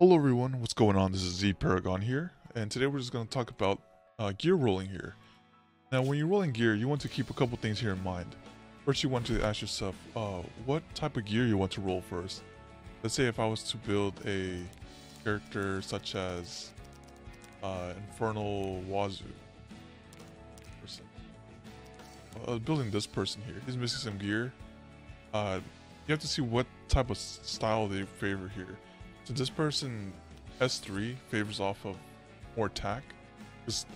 Hello everyone, what's going on? This is Z Paragon here, and today we're just going to talk about uh, gear rolling here. Now when you're rolling gear, you want to keep a couple things here in mind. First you want to ask yourself, uh, what type of gear you want to roll first. Let's say if I was to build a character such as uh, Infernal Wazoo person. Uh, building this person here, he's missing some gear. Uh, you have to see what type of style they favor here. So this person S3 favors off of more attack, because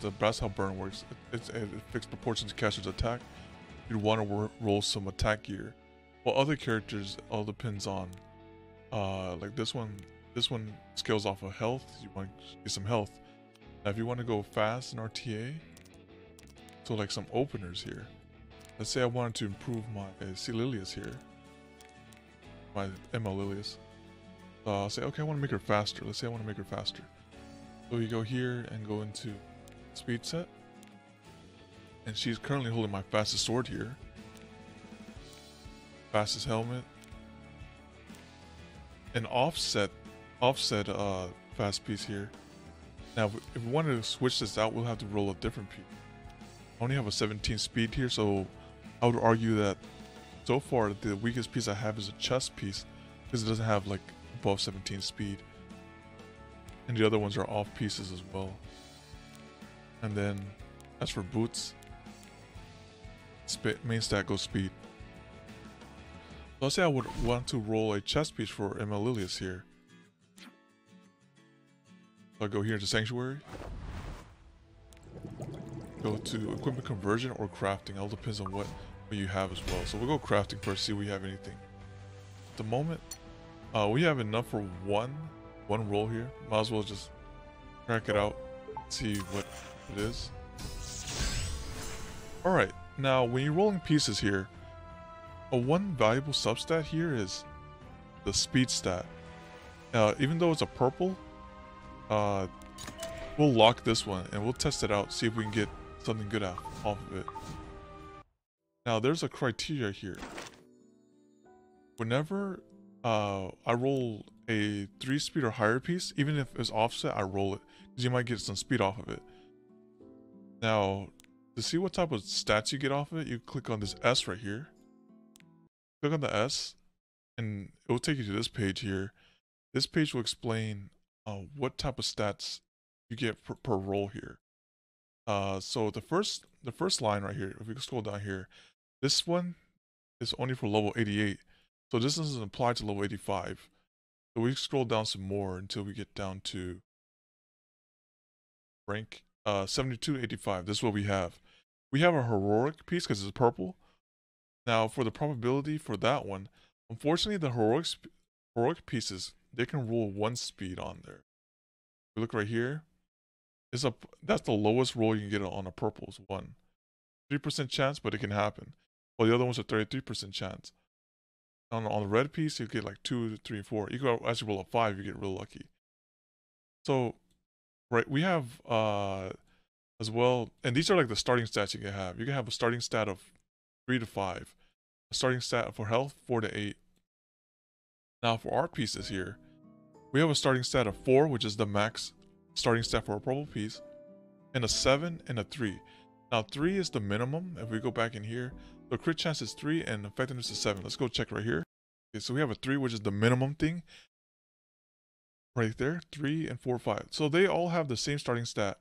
the that's how burn works. It, it, it fixed proportion to caster's attack. You'd want to roll some attack gear. While other characters all depends on, uh, like this one. This one scales off of health. You want to get some health. Now, if you want to go fast in RTA, so like some openers here. Let's say I wanted to improve my uh, C. Here, my ML Lilius uh, I'll say, okay, I want to make her faster. Let's say I want to make her faster. So you go here and go into speed set. And she's currently holding my fastest sword here. Fastest helmet. An offset, offset uh, fast piece here. Now, if we wanted to switch this out, we'll have to roll a different piece. I only have a 17 speed here, so I would argue that so far the weakest piece I have is a chest piece because it doesn't have like above 17 speed. And the other ones are off pieces as well. And then as for boots, main stat goes speed. So let's say I would want to roll a chest piece for ML Lilius here. So I go here to Sanctuary. Go to equipment conversion or crafting. All depends on what, what you have as well. So we'll go crafting first, see if we have anything. At the moment, uh, we have enough for one, one roll here. Might as well just crack it out, see what it is. All right, now when you're rolling pieces here, a one valuable substat here is the speed stat. Uh, even though it's a purple, uh, we'll lock this one and we'll test it out, see if we can get something good out off of it. Now there's a criteria here. Whenever uh, I roll a three speed or higher piece, even if it's offset, I roll it because you might get some speed off of it. Now, to see what type of stats you get off of it, you click on this S right here. Click on the S, and it will take you to this page here. This page will explain uh, what type of stats you get per, per roll here. Uh, so the first the first line right here, if we scroll down here, this one is only for level 88. So this doesn't apply to level 85. So we scroll down some more until we get down to rank uh, 72 85. This is what we have. We have a heroic piece because it's purple. Now for the probability for that one, unfortunately the heroic heroic pieces, they can roll one speed on there. We look right here. It's a that's the lowest roll you can get on a purple is one. 3% chance, but it can happen. Well, the other one's a 33% chance on on the red piece, you get like two, three, four. You can actually roll a five, you get real lucky. So, right, we have uh as well, and these are like the starting stats you can have. You can have a starting stat of three to five, a starting stat for health four to eight. Now for our pieces here, we have a starting stat of four, which is the max starting stat for a purple piece, and a seven and a three. Now three is the minimum. If we go back in here, the crit chance is 3 and effectiveness is 7. Let's go check right here. Okay, so we have a 3, which is the minimum thing. Right there, 3 and 4, 5. So they all have the same starting stat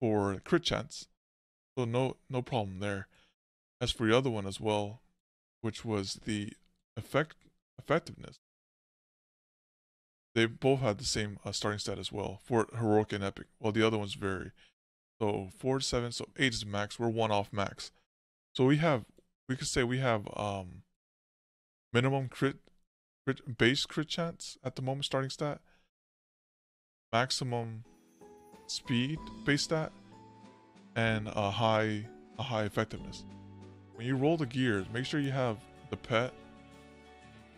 for crit chance. So no no problem there. As for the other one as well, which was the effect effectiveness. They both had the same uh, starting stat as well for heroic and epic. Well, the other ones vary. So 4 to 7, so 8 is max. We're 1 off max. So we have we could say we have um minimum crit, crit base crit chance at the moment starting stat, maximum speed base stat, and a high a high effectiveness. When you roll the gears, make sure you have the pet,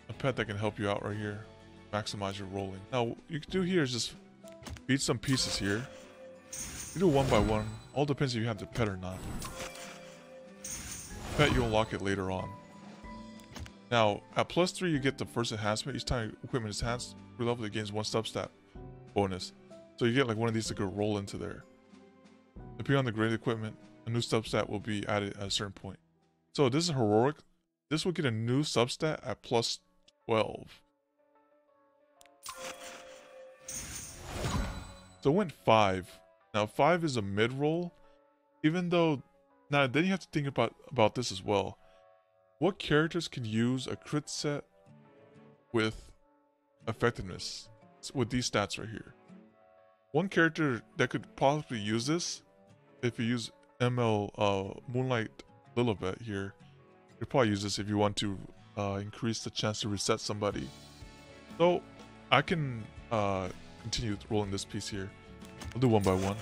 a pet that can help you out right here, maximize your rolling. Now, what you can do here is just beat some pieces here. You do one by one. All depends if you have the pet or not. Bet you unlock it later on. Now, at plus 3, you get the first enhancement. Each time equipment is enhanced, level, it gains one substat bonus. So you get like one of these to go roll into there. Depending on the grade equipment, a new substat will be added at a certain point. So this is heroic. This will get a new substat at plus 12. So it went 5. Now 5 is a mid-roll. Even though... Now then you have to think about, about this as well. What characters can use a crit set with effectiveness? With these stats right here. One character that could possibly use this, if you use ML uh, Moonlight Lilibet here, you probably use this if you want to uh, increase the chance to reset somebody. So I can uh, continue rolling this piece here. I'll do one by one.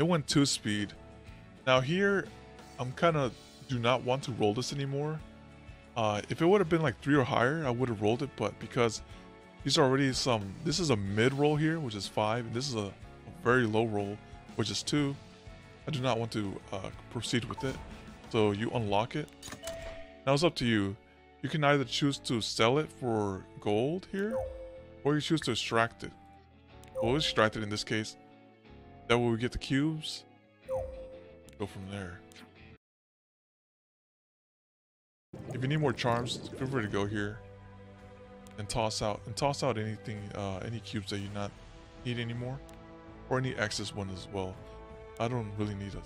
It went 2 speed. Now here, I'm kind of do not want to roll this anymore uh, if it would have been like three or higher, I would have rolled it, but because these are already some, this is a mid roll here, which is five, and this is a, a very low roll, which is two. I do not want to uh, proceed with it. So you unlock it. Now it's up to you. You can either choose to sell it for gold here, or you choose to extract it. We'll extract it in this case. That way we get the cubes. Go from there. If you need more charms, feel free to go here and toss out and toss out anything, uh, any cubes that you not need anymore, or any excess ones as well. I don't really need a,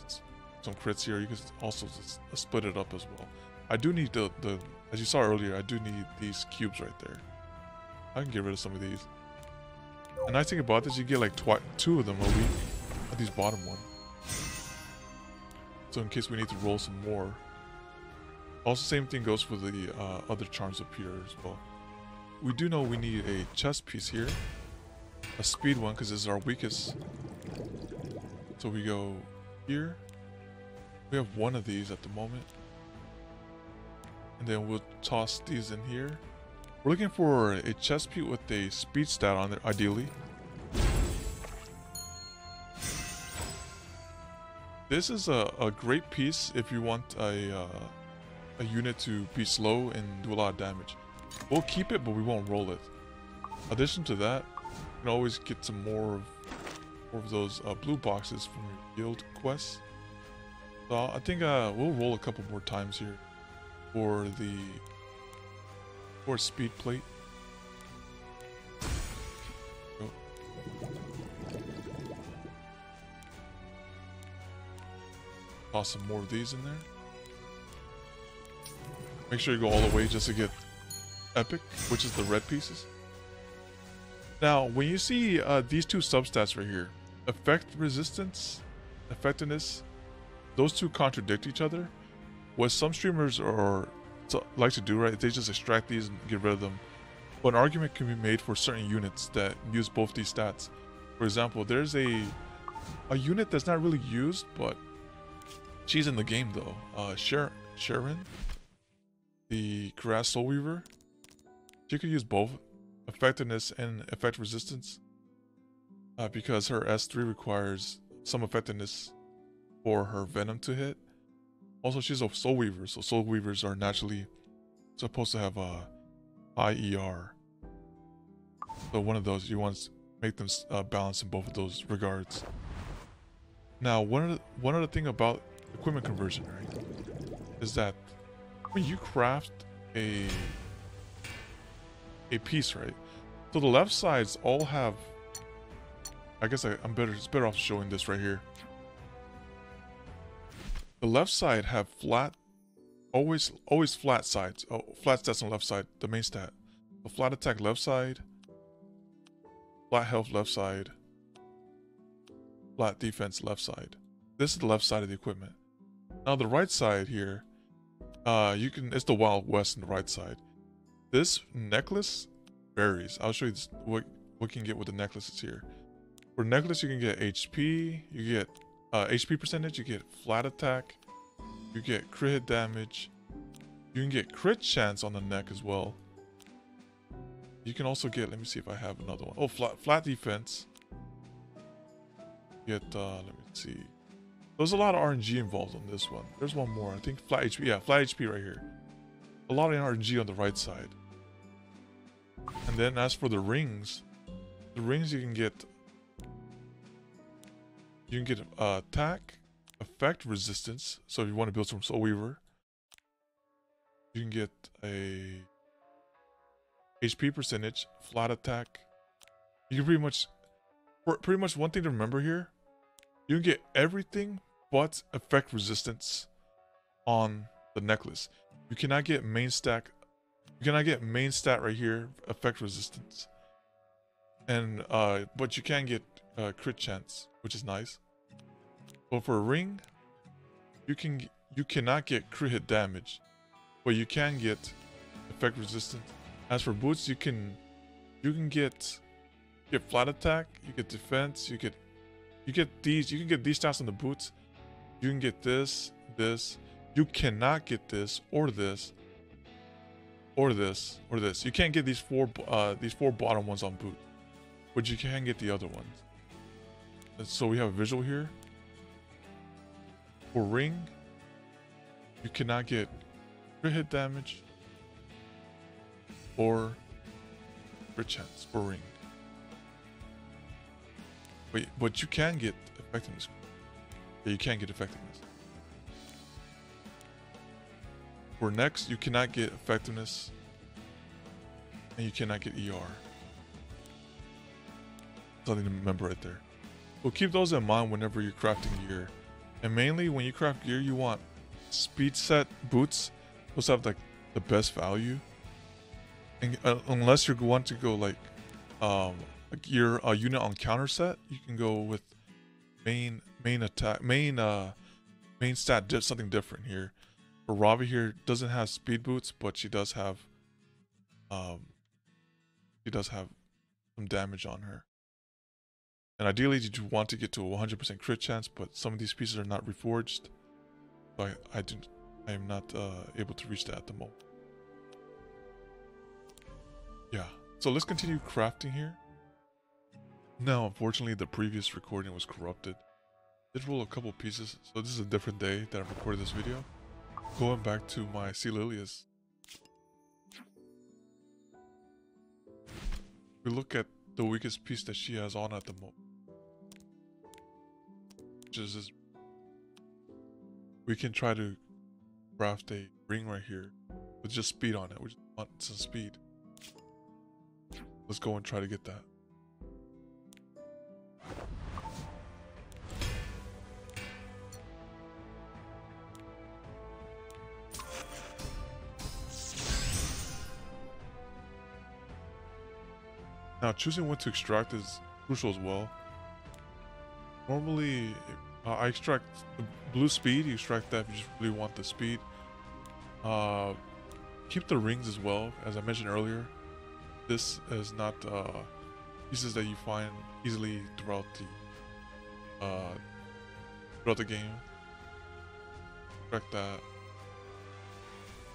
some crits here. You can also split it up as well. I do need the the as you saw earlier. I do need these cubes right there. I can get rid of some of these. The nice thing about this, you get like two of them a week. At these bottom one. So in case we need to roll some more. Also, same thing goes for the uh, other charms up here as well. We do know we need a chest piece here. A speed one, because this is our weakest. So we go here. We have one of these at the moment. And then we'll toss these in here. We're looking for a chest piece with a speed stat on it, ideally. This is a, a great piece if you want a... Uh, a unit to be slow and do a lot of damage. We'll keep it, but we won't roll it. Addition to that, you can always get some more of, more of those uh, blue boxes from your guild quests. So I think uh, we'll roll a couple more times here for the for speed plate. Toss some more of these in there. Make sure you go all the way just to get Epic, which is the red pieces. Now, when you see uh, these two substats right here, effect resistance, effectiveness, those two contradict each other. What some streamers are like to do, right, they just extract these and get rid of them. But an argument can be made for certain units that use both these stats. For example, there's a a unit that's not really used, but she's in the game though. Uh, Sharun, Sharun the Cuirass Soul Weaver. She could use both effectiveness and effect resistance uh, because her S3 requires some effectiveness for her Venom to hit. Also, she's a Soul Weaver, so Soul Weavers are naturally supposed to have a high ER. So one of those, you want to make them uh, balance in both of those regards. Now, one one other thing about equipment conversion, right, is that when you craft a a piece, right? So the left sides all have. I guess I, I'm better. It's better off showing this right here. The left side have flat, always always flat sides. Oh, flat stats on left side. The main stat. The flat attack left side. Flat health left side. Flat defense left side. This is the left side of the equipment. Now the right side here uh, you can, it's the Wild West on the right side. This necklace varies. I'll show you this, what, what you can get with the necklaces here. For necklace, you can get HP, you get uh, HP percentage, you get flat attack, you get crit damage, you can get crit chance on the neck as well. You can also get, let me see if I have another one. Oh, flat, flat defense. Get, uh, let me see. There's a lot of RNG involved on this one. There's one more. I think flat HP. Yeah, flat HP right here. A lot of RNG on the right side. And then as for the rings, the rings you can get you can get uh, attack, effect, resistance. So if you want to build some Soul Weaver, you can get a HP percentage, flat attack. You can pretty much, pretty much one thing to remember here, you can get everything but effect resistance on the necklace. You cannot get main stack, you cannot get main stat right here, effect resistance. And, uh, but you can get uh, crit chance, which is nice. But for a ring, you can you cannot get crit hit damage, but you can get effect resistance. As for boots, you can you can get get flat attack, you get defense, you get you get these you can get these stats on the boots. You can get this, this. You cannot get this or this or this or this. You can't get these four uh these four bottom ones on boot, but you can get the other ones. And so we have a visual here. For ring, you cannot get crit hit damage or crit chance for ring. But you can get effectiveness. Yeah, you can get effectiveness. For next, you cannot get effectiveness and you cannot get ER. Something to remember right there. Well, keep those in mind whenever you're crafting gear. And mainly when you craft gear, you want speed set boots. Those have like the best value. And uh, unless you want to go like um your a unit on counter set, you can go with main main attack main uh main stat did something different here. For Ravi here doesn't have speed boots, but she does have um she does have some damage on her. And ideally, you want to get to a 100% crit chance, but some of these pieces are not reforged. So I, I, do, I am not uh, able to reach that at the moment. Yeah, so let's continue crafting here. Now, unfortunately, the previous recording was corrupted. Did roll a couple pieces, so this is a different day that I've recorded this video. Going back to my Sea Lilias. We look at the weakest piece that she has on at the moment. Which is this. we can try to craft a ring right here with just speed on it. We just want some speed. Let's go and try to get that. Now choosing what to extract is crucial as well. Normally, uh, I extract blue speed. You extract that if you just really want the speed. Uh, keep the rings as well, as I mentioned earlier. This is not uh, pieces that you find easily throughout the uh, throughout the game. Extract that.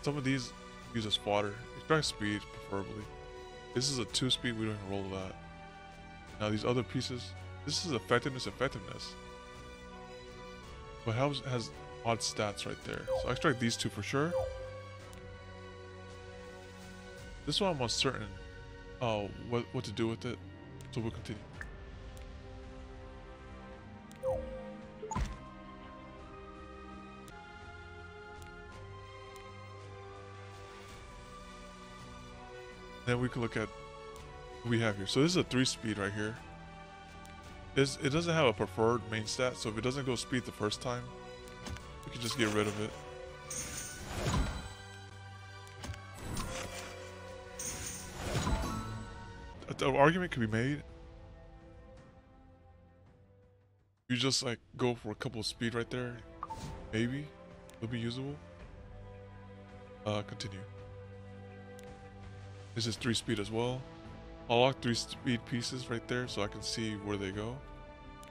Some of these use as fodder. Extract speed, preferably. This is a two speed, we don't roll that. Now these other pieces, this is effectiveness, effectiveness. But has, has odd stats right there. So I extract these two for sure. This one I'm uncertain uh, what, what to do with it. So we'll continue. Then we can look at what we have here. So this is a three speed right here. It's, it doesn't have a preferred main stat, so if it doesn't go speed the first time, we can just get rid of it. The argument can be made. You just like go for a couple of speed right there. Maybe it'll be usable. Uh, continue. This is 3 speed as well. I'll lock 3 speed pieces right there so I can see where they go.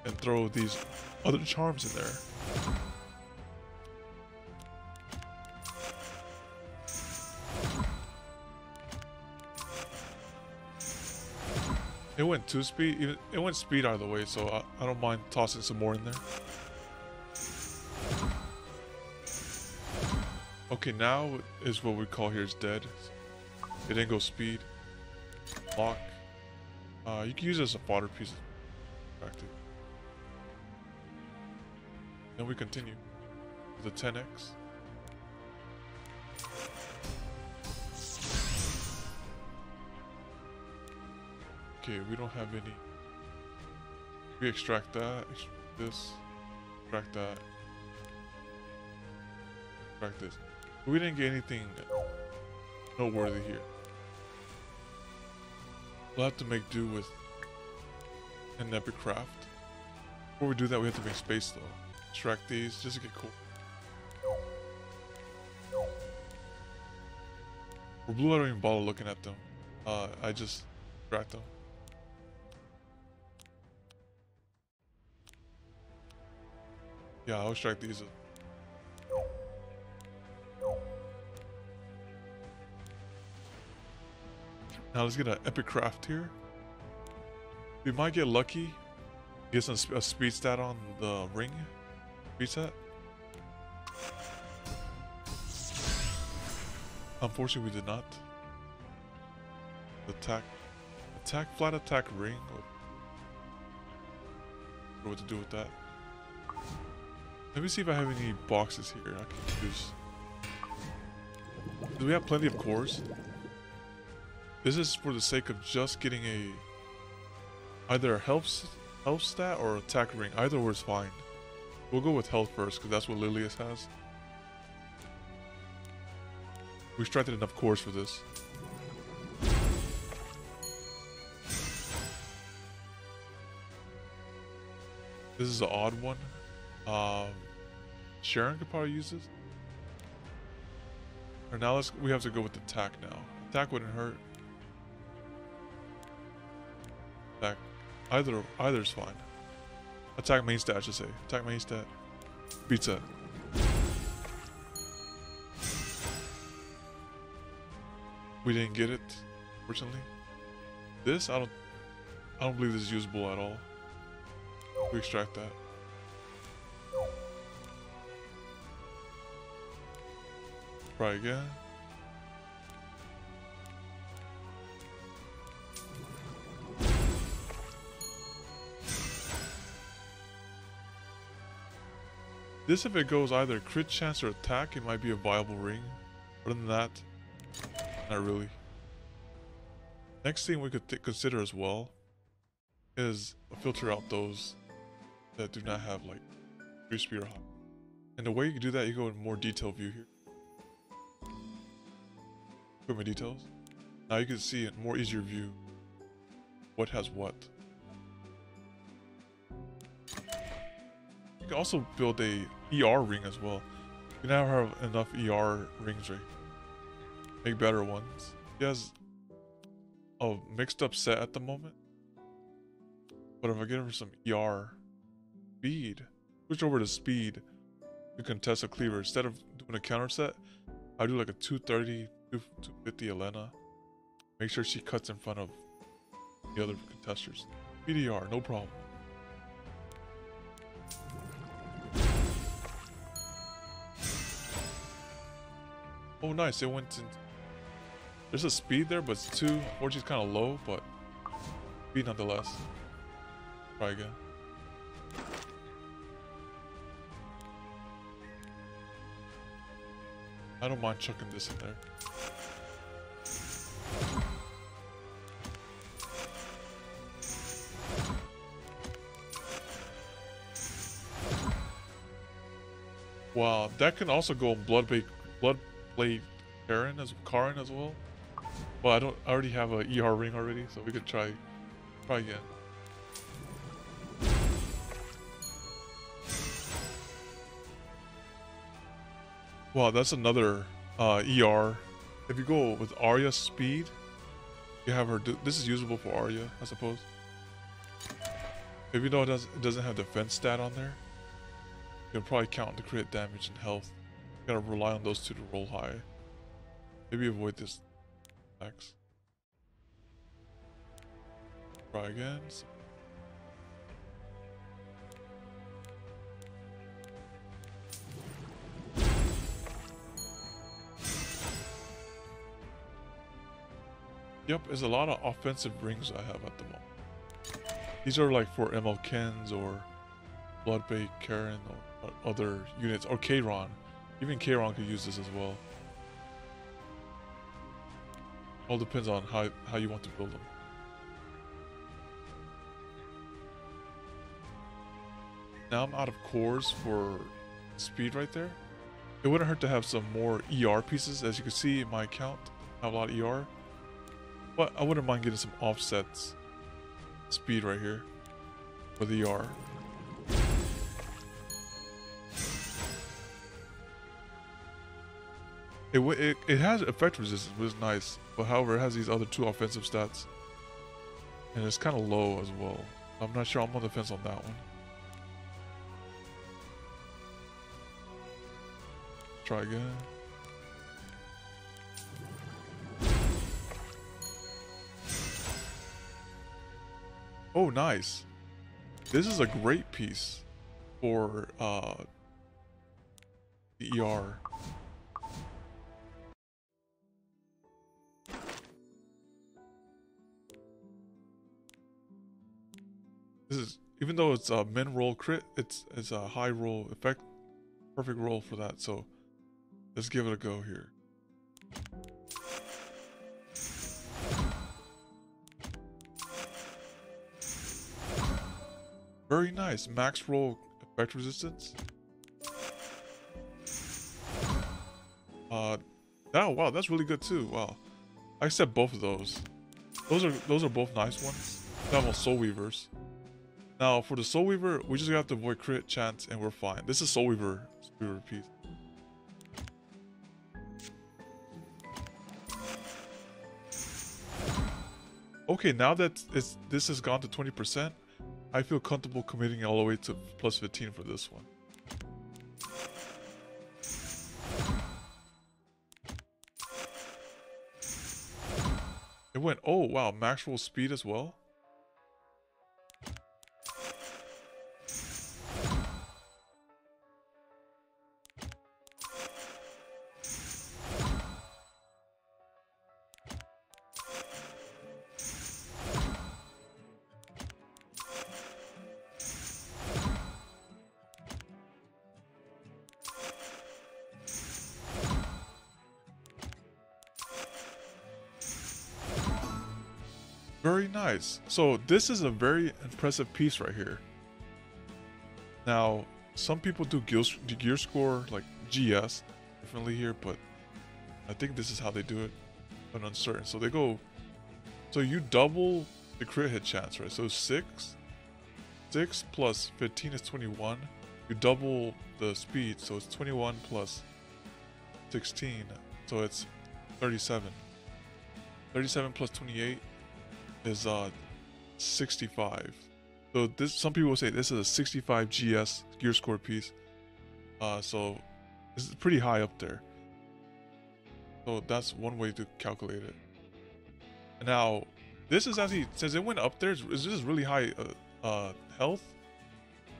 And throw these other charms in there. It went two speed. It went speed out of the way, so I, I don't mind tossing some more in there. Okay, now is what we call here is dead. It didn't go speed. Lock. Uh, you can use it as a fodder piece. Attractive. Then we continue with the 10x. Okay, we don't have any. We extract that, extract this, extract that, extract this. We didn't get anything noteworthy here. We'll have to make do with an epic craft. Before we do that, we have to make space though. Extract these just to get cool. We're blue, I don't even bother looking at them. Uh, I just extract them. Yeah, I'll extract these. Now let's get an epic craft here. We might get lucky. Get some a speed stat on the ring. Speed set. Unfortunately, we did not. Attack. Attack, flat attack ring. What to do with that. Let me see if I have any boxes here I can use. Do we have plenty of cores? This is for the sake of just getting a either a health health stat or attack ring. Either or is fine. We'll go with health first because that's what Lilius has. We strengthened enough cores for this. This is an odd one. Um, Sharun could probably use this. Or now let's we have to go with attack now. Attack wouldn't hurt. Attack. Either either's fine. Attack main stat, I should say. Attack main stat. Beats that. We didn't get it, fortunately. This I don't I don't believe this is usable at all. We extract that. Try again. This, if it goes either crit chance or attack, it might be a viable ring. Other than that, not really. Next thing we could consider as well is filter out those that do not have like free spear hop. And the way you can do that, you go in more detail view here. Equipment details. Now you can see in more easier view what has what. Can also build a ER ring as well. You now have enough ER rings, right? Make better ones. He has a mixed up set at the moment. But if I get him some ER speed, switch over to speed, you can test a cleaver. Instead of doing a counter set, I do like a 230, 250 Elena. Make sure she cuts in front of the other contesters. BDR, no problem. Oh, nice. It went in. There's a speed there, but it's two. Fortune's kind of low, but speed nonetheless. Try again. I don't mind chucking this in there. Wow, that can also go on Blood Blood play Karen as Karin as well. Well, I don't. I already have a ER ring already, so we could try, try again. Wow, that's another uh, ER. If you go with Aria speed, you have her. This is usable for Aria, I suppose. You know it, does, it doesn't have defense stat on there, you can probably count the crit damage and health gonna rely on those two to roll high. Maybe avoid this X. Try again. Yep, there's a lot of offensive rings I have at the moment. These are like for ML Kens or Bloodblade Karin or other units, or Kron. Even Kayron could use this as well. All depends on how, how you want to build them. Now I'm out of cores for speed right there. It wouldn't hurt to have some more ER pieces. As you can see in my account, I have a lot of ER. But I wouldn't mind getting some offsets speed right here with ER. It, it, it has effect resistance, which is nice. But however, it has these other two offensive stats. And it's kind of low as well. I'm not sure. I'm on the fence on that one. Try again. Oh, nice. This is a great piece for uh, the ER. This is even though it's a min roll crit, it's it's a high roll effect, perfect roll for that. So let's give it a go here. Very nice. Max roll effect resistance. Uh, oh wow, that's really good too. Wow, I accept both of those. Those are those are both nice ones. One Soul Weavers. Now for the Soul Weaver, we just have to avoid crit chance and we're fine. This is Soul Weaver. We repeat. Okay, now that this has gone to 20%, I feel comfortable committing all the way to plus 15 for this one. It went, oh wow, max roll speed as well? Very nice. So this is a very impressive piece right here. Now, some people do gear, gear score like GS differently here, but I think this is how they do it. But uncertain. So they go. So you double the crit hit chance, right? So six, six plus 15 is 21. You double the speed, so it's 21 plus 16, so it's 37. 37 plus 28 is uh 65. So this some people will say this is a 65 GS gear score piece. Uh so it's pretty high up there. So that's one way to calculate it. Now, this is actually since it went up there, this is really high uh, uh, health,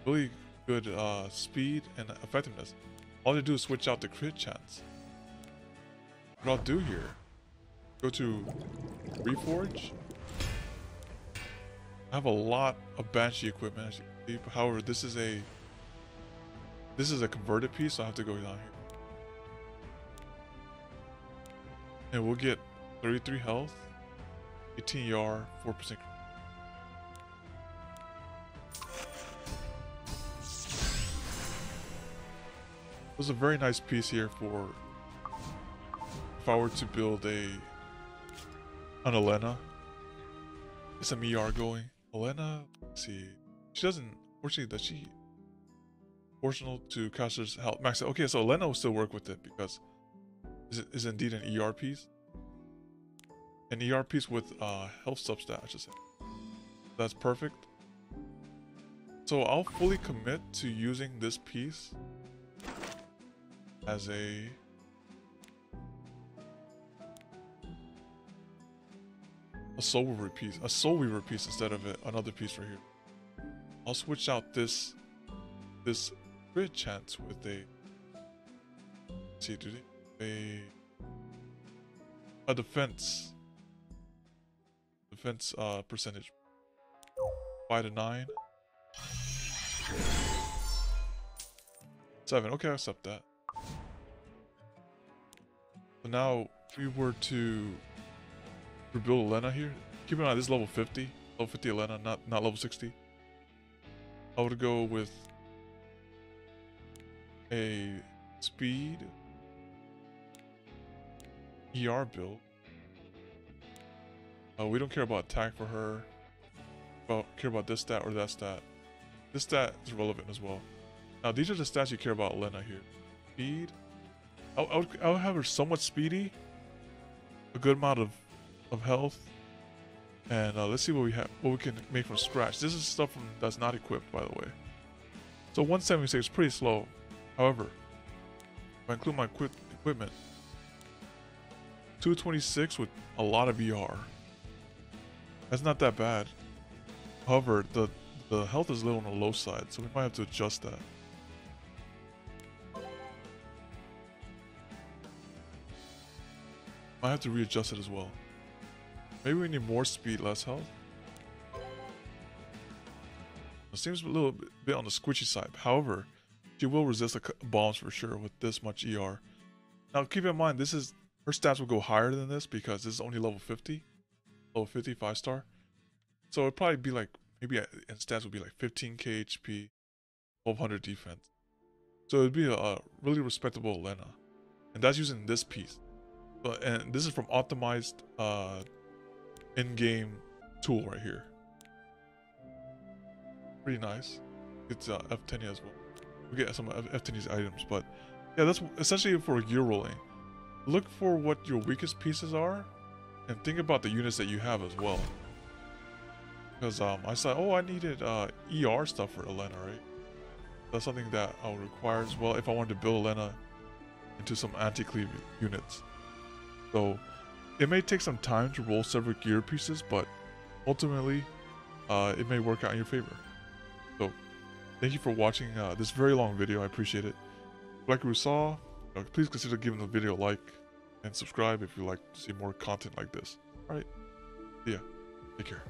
really good uh, speed and effectiveness. All you do is switch out the crit chance. What I'll do here, go to Reforge, I have a lot of Banshee equipment. However, this is a this is a converted piece, so I have to go down here. And we'll get 33 health, 18 ER, 4%. It was a very nice piece here for if I were to build a an Elena. Some ER going. Elena, see. She doesn't, fortunately, does she? Proportional to caster's health. Max, okay, so Elena will still work with it because is, it, is indeed an ER piece. An ER piece with uh, health substat, I should say. That's perfect. So I'll fully commit to using this piece as a a soul weaver piece, a soul weaver piece instead of another piece right here. I'll switch out this this crit chance with a see do they a a defense defense uh, percentage. 5 to 9. 7. Okay, I accept that. So now, if we were to rebuild Elena here, keep in mind this is level 50. Level 50 Elena, not, not level 60. I would go with a speed ER build. Uh, we don't care about attack for her. Well, care about this stat or that stat. This stat is relevant as well. Now, these are the stats you care about Lena here. Speed. I'll, I'll, I'll have her somewhat speedy. A good amount of, of health. And uh, let's see what we have, what we can make from scratch. This is stuff from, that's not equipped, by the way. So 176 is pretty slow. However, if I include my equip equipment, 226 with a lot of ER. That's not that bad. However, the the health is a little on the low side, so we might have to adjust that. Might have to readjust it as well. Maybe we need more speed, less health. It seems a little bit on the squishy side. However, she will resist the bombs for sure with this much ER. Now keep in mind, this is her stats will go higher than this because this is only level 50. Level 50, 5 star. So it'd probably be like, maybe in stats would be like 15k HP, 1200 defense. So it'd be a, a really respectable Lena. And that's using this piece. But, and this is from optimized uh, in-game tool right here. Pretty nice. It's uh, F10 as well. We get some F10 items, but yeah, that's essentially for gear rolling. Look for what your weakest pieces are, and think about the units that you have as well. Because um, I said, oh, I needed uh, ER stuff for Elena, right? That's something that I would require as well if I wanted to build Elena into some anti-cleave units. So it may take some time to roll several gear pieces, but ultimately uh, it may work out in your favor. So thank you for watching uh, this very long video. I appreciate it. Like we saw, uh, please consider giving the video a like and subscribe if you like to see more content like this. Alright, see ya. Take care.